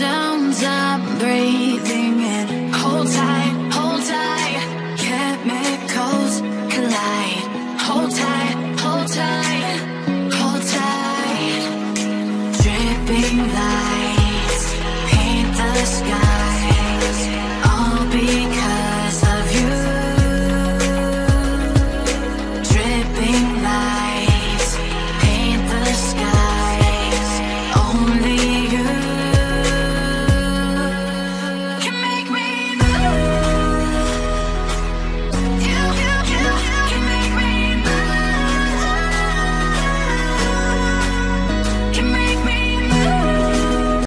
sounds I'm breathing in. Hold tight, hold tight. Chemicals collide. Hold tight, hold tight, hold tight. Dripping light.